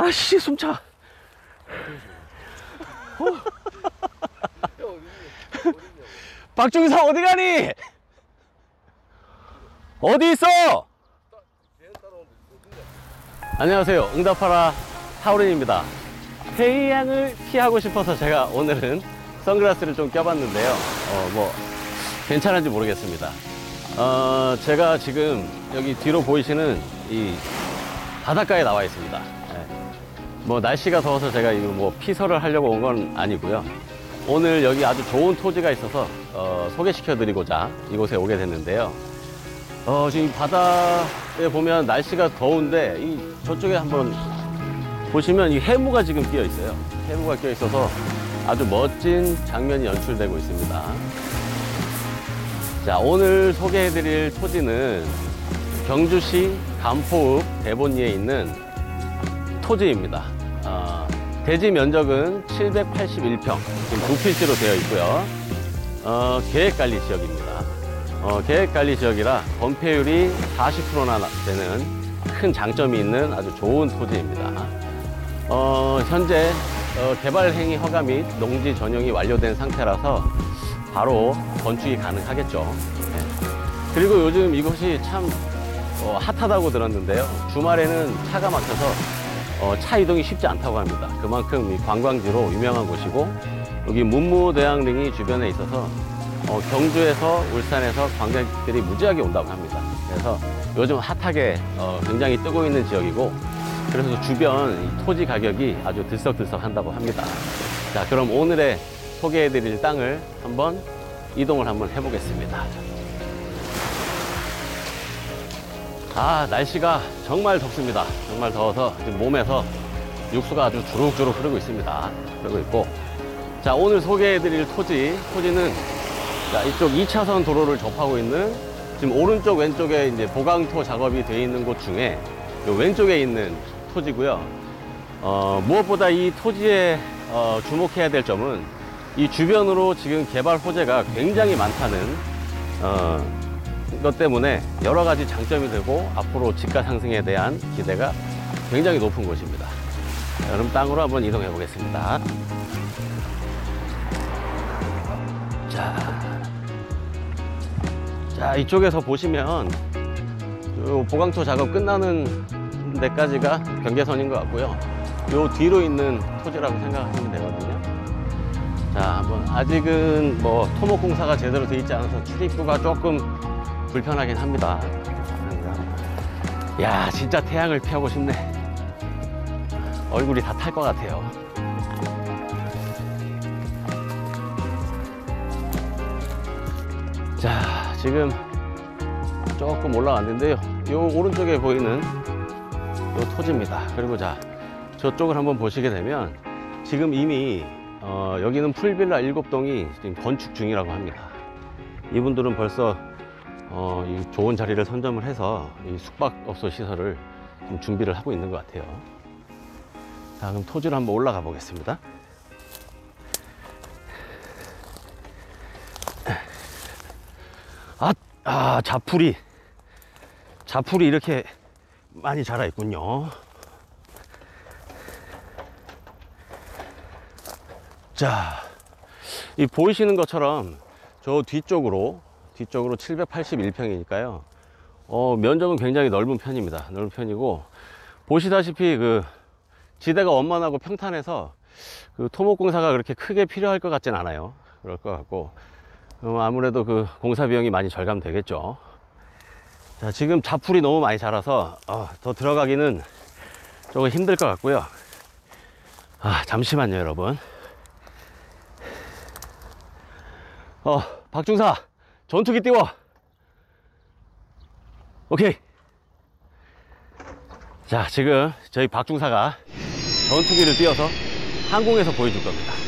아씨 숨차 박중사 어디 가니? 어디 있어? 안녕하세요 응답하라 타우린입니다 태양을 피하고 싶어서 제가 오늘은 선글라스를 좀 껴봤는데요 어, 뭐 괜찮은지 모르겠습니다 어, 제가 지금 여기 뒤로 보이시는 이 바닷가에 나와 있습니다 네. 뭐 날씨가 더워서 제가 이거 뭐 피서를 하려고 온 건 아니고요. 오늘 여기 아주 좋은 토지가 있어서 어, 소개시켜 드리고자 이곳에 오게 됐는데요. 어, 지금 이 바다에 보면 날씨가 더운데 이 저쪽에 한번 보시면 이 해무가 지금 끼어 있어요. 해무가 끼어 있어서 아주 멋진 장면이 연출되고 있습니다. 자, 오늘 소개해 드릴 토지는 경주시 간포읍 대본리에 있는 토지입니다. 어, 대지 면적은 781평, 지금 두 필지로 되어 있고요. 어, 계획관리 지역입니다. 어, 계획관리 지역이라 건폐율이 40%나 되는 큰 장점이 있는 아주 좋은 토지입니다. 어, 현재 어, 개발 행위 허가 및 농지 전용이 완료된 상태라서 바로 건축이 가능하겠죠. 네. 그리고 요즘 이곳이 참 어, 핫하다고 들었는데요. 주말에는 차가 막혀서 어, 차 이동이 쉽지 않다고 합니다. 그만큼 이 관광지로 유명한 곳이고 여기 문무대왕릉이 주변에 있어서 어, 경주에서 울산에서 관광객들이 무지하게 온다고 합니다. 그래서 요즘 핫하게 어, 굉장히 뜨고 있는 지역이고 그래서 주변 이 토지 가격이 아주 들썩들썩 한다고 합니다. 자, 그럼 오늘의 소개해드릴 땅을 한번 이동을 한번 해보겠습니다. 아, 날씨가 정말 덥습니다. 정말 더워서 지금 몸에서 육수가 아주 주룩주룩 흐르고 있습니다. 흐르고 있고. 자, 오늘 소개해드릴 토지, 토지는 자, 이쪽 2차선 도로를 접하고 있는 지금 오른쪽 왼쪽에 이제 보강토 작업이 되어 있는 곳 중에 요 왼쪽에 있는 토지고요. 어, 무엇보다 이 토지에 어, 주목해야 될 점은 이 주변으로 지금 개발 호재가 굉장히 많다는 어, 것 때문에 여러 가지 장점이 되고 앞으로 집가 상승에 대한 기대가 굉장히 높은 곳입니다. 자, 그럼 땅으로 한번 이동해 보겠습니다. 자, 자 이쪽에서 보시면 요 보강토 작업 끝나는 데까지가 경계선인 것 같고요. 요 뒤로 있는 토지라고 생각하시면 되거든요. 자, 한번 아직은 뭐 토목 공사가 제대로 돼 있지 않아서 출입구가 조금 불편하긴 합니다. 야, 진짜 태양을 피하고 싶네. 얼굴이 다 탈 것 같아요. 자, 지금 조금 올라왔는데요. 요 오른쪽에 보이는 요 토지입니다. 그리고 자, 저쪽을 한번 보시게 되면 지금 이미 어, 여기는 풀빌라 7동이 지금 건축 중이라고 합니다. 이분들은 벌써 어, 이 좋은 자리를 선점을 해서 이 숙박업소 시설을 좀 준비를 하고 있는 것 같아요. 자, 그럼 토지로 한번 올라가 보겠습니다. 아, 아, 자풀이. 자풀이 이렇게 많이 자라 있군요. 자, 이 보이시는 것처럼 저 뒤쪽으로 뒤쪽으로 781평이니까요. 어, 면적은 굉장히 넓은 편입니다. 넓은 편이고 보시다시피 그 지대가 원만하고 평탄해서 그 토목공사가 그렇게 크게 필요할 것 같진 않아요. 그럴 것 같고 어, 아무래도 그 공사 비용이 많이 절감되겠죠. 자, 지금 자풀이 너무 많이 자라서 어, 더 들어가기는 조금 힘들 것 같고요. 아, 잠시만요, 여러분. 어, 박중사, 전투기 띄워. 오케이. 자, 지금 저희 박중사가 전투기를 띄워서 항공에서 보여줄 겁니다.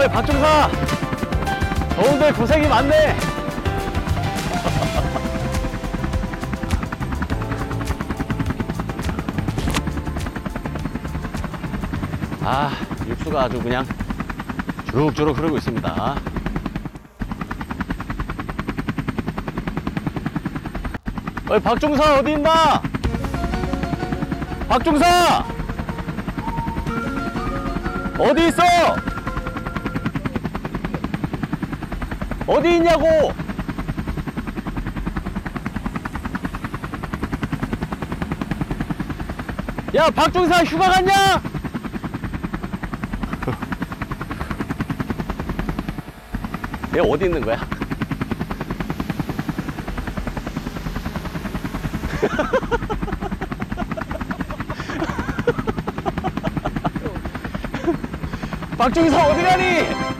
어이, 박중사! 더운데 고생이 많네! 아, 육수가 아주 그냥 주룩주룩 흐르고 있습니다. 어이, 박중사 어디 있나? 박중사! 어디 있어? 어디 있냐고? 야, 박중사 휴가 갔냐? 얘 어디 있는 거야? 박중사 어디 가니?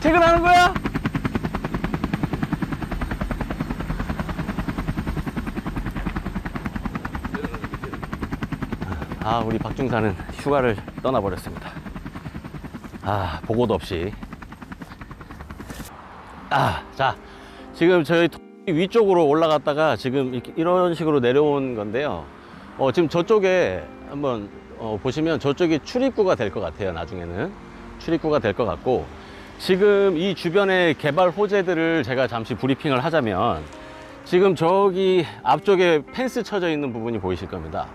퇴근 하는 거야? 아, 우리 박중사는 휴가를 떠나버렸습니다. 아, 보고도 없이. 아, 자, 지금 저희 토- 위쪽으로 올라갔다가 지금 이런 식으로 내려온 건데요. 어, 지금 저쪽에 한번 어, 보시면 저쪽이 출입구가 될 것 같아요. 나중에는 출입구가 될 것 같고 지금 이 주변의 개발 호재들을 제가 잠시 브리핑을 하자면 지금 저기 앞쪽에 펜스 쳐져 있는 부분이 보이실 겁니다.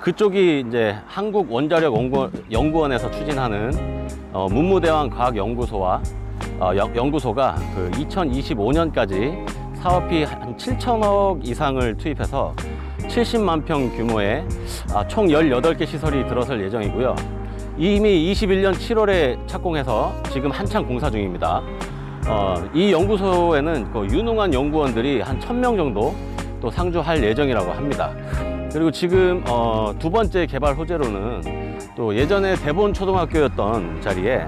그쪽이 이제 한국 원자력 연구, 연구원에서 추진하는 어, 문무대왕 과학연구소와 어, 연- 연구소가 그 2025년까지 사업비 한 7천억 이상을 투입해서 70만 평 규모의 아, 총 18개 시설이 들어설 예정이고요. 이미 21년 7월에 착공해서 지금 한창 공사 중입니다. 어, 이 연구소에는 그 유능한 연구원들이 한 1000명 정도 또 상주할 예정이라고 합니다. 그리고 지금 어, 두 번째 개발 호재로는 또 예전에 대본 초등학교였던 자리에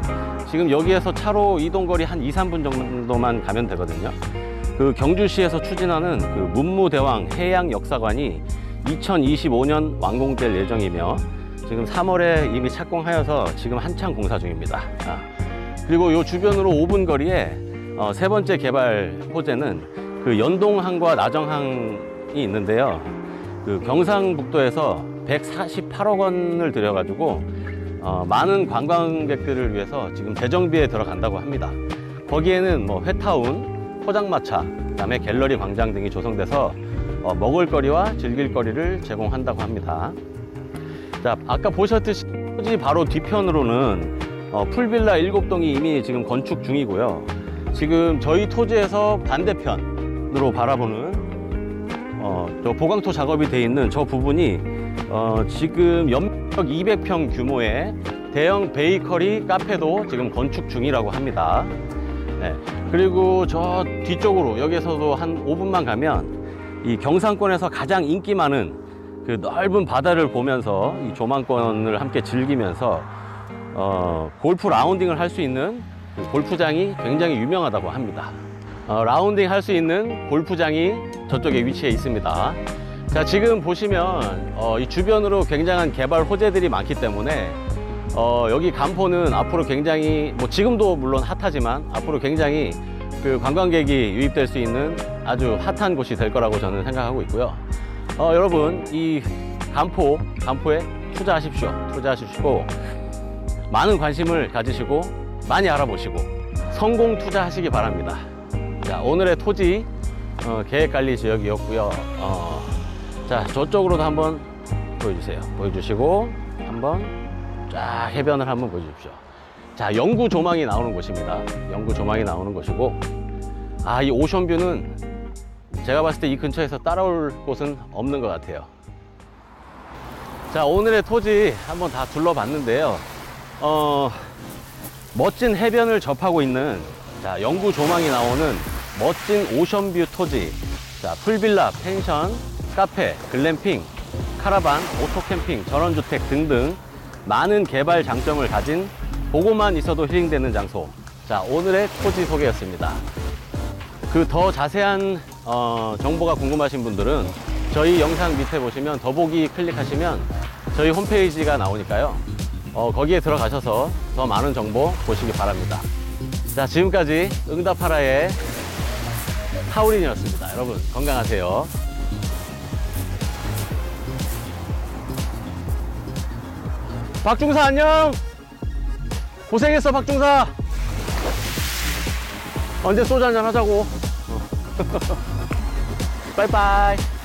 지금 여기에서 차로 이동거리 한 2, 3분 정도만 가면 되거든요. 그 경주시에서 추진하는 그 문무대왕 해양역사관이 2025년 완공될 예정이며 지금 3월에 이미 착공하여서 지금 한창 공사 중입니다. 아, 그리고 요 주변으로 5분 거리에 어, 세 번째 개발 호재는 그 연동항과 나정항이 있는데요. 그 경상북도에서 148억 원을 들여가지고 어, 많은 관광객들을 위해서 지금 재정비에 들어간다고 합니다. 거기에는 뭐 회타운, 포장마차, 그다음에 갤러리 광장 등이 조성돼서 어, 먹을거리와 즐길거리를 제공한다고 합니다. 자, 아까 보셨듯이 토지 바로 뒤편으로는 어, 풀빌라 7동이 이미 지금 건축 중이고요. 지금 저희 토지에서 반대편으로 바라보는 어, 저 보강토 작업이 돼 있는 저 부분이 어, 지금 연면적 200평 규모의 대형 베이커리 카페도 지금 건축 중이라고 합니다. 네. 그리고 저 뒤쪽으로 여기서도 한 5분만 가면 이 경상권에서 가장 인기 많은 그 넓은 바다를 보면서 이 조망권을 함께 즐기면서 어, 골프 라운딩을 할 수 있는 그 골프장이 굉장히 유명하다고 합니다. 어, 라운딩 할 수 있는 골프장이 저쪽에 위치해 있습니다. 자, 지금 보시면 어, 이 주변으로 굉장한 개발 호재들이 많기 때문에 어, 여기 간포는 앞으로 굉장히 뭐 지금도 물론 핫하지만 앞으로 굉장히 그 관광객이 유입될 수 있는 아주 핫한 곳이 될 거라고 저는 생각하고 있고요. 어, 여러분 이 간포 간포에 투자하십시오. 투자하십시오. 많은 관심을 가지시고 많이 알아보시고 성공 투자하시기 바랍니다. 자, 오늘의 토지 어, 계획관리 지역이었고요. 어, 자, 저쪽으로도 한번 보여주세요. 보여주시고 한번 쫙 해변을 한번 보여주십시오. 자, 영구 조망이 나오는 곳입니다. 영구 조망이 나오는 곳이고, 아, 이 오션뷰는 제가 봤을 때 이 근처에서 따라올 곳은 없는 것 같아요. 자, 오늘의 토지 한번 다 둘러봤는데요. 어, 멋진 해변을 접하고 있는 자, 영구 조망이 나오는 멋진 ocean view 토지. 자, pool villa, 펜션, 카페, 글램핑, 카라반, 오토캠핑, 전원주택 등등 많은 개발 장점을 가진 보고만 있어도 힐링되는 장소. 자, 오늘의 토지 소개였습니다. 그 더 자세한 어, 정보가 궁금하신 분들은 저희 영상 밑에 보시면 더보기 클릭하시면 저희 홈페이지가 나오니까요. 어, 거기에 들어가셔서 더 많은 정보 보시기 바랍니다. 자, 지금까지 응답하라의 타우린이었습니다. 여러분, 건강하세요. 박중사 안녕! 고생했어, 박중사! 언제 소주 한잔 하자고. 어. 빠이빠이.